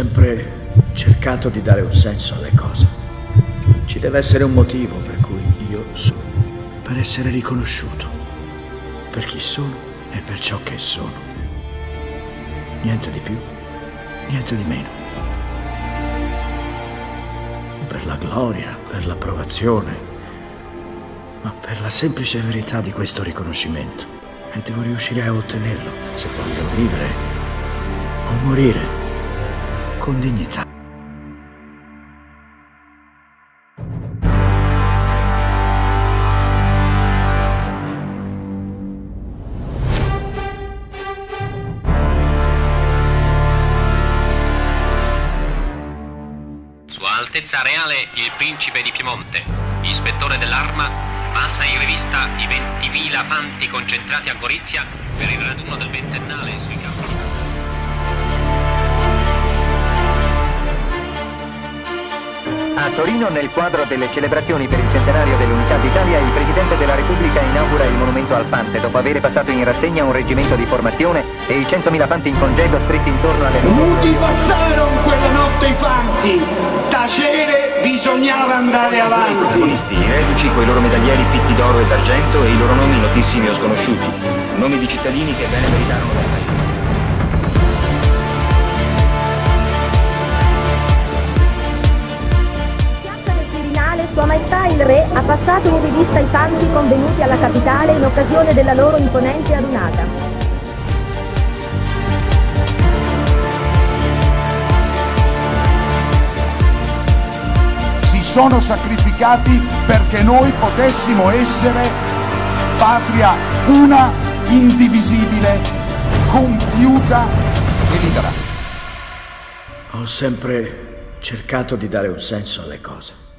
sempre cercato di dare un senso alle cose. Ci deve essere un motivo per cui io sono. Per essere riconosciuto. Per chi sono e per ciò che sono. Niente di più, niente di meno. Per la gloria, per l'approvazione, ma per la semplice verità di questo riconoscimento. E devo riuscire a ottenerlo se voglio vivere o morire con dignità. Sua Altezza Reale il Principe di Piemonte, ispettore dell'arma, passa in rivista i 20.000 fanti concentrati a Gorizia per il raduno del ventennale sui campi. Torino, nel quadro delle celebrazioni per il centenario dell'Unità d'Italia, il Presidente della Repubblica inaugura il monumento al Fante dopo aver passato in rassegna un reggimento di formazione e i 100.000 fanti in congedo stretti intorno alle. Nudi passarono quella notte i fanti, tacere bisognava andare I avanti. protagonisti, i reduci, coi loro medaglieri fitti d'oro e d'argento e i loro nomi notissimi o sconosciuti. Nomi di cittadini che bene meritarono la Il Re ha passato in rivista i fanti convenuti alla capitale in occasione della loro imponente adunata. si sono sacrificati perché noi potessimo essere patria una, indivisibile, compiuta e libera. Ho sempre cercato di dare un senso alle cose.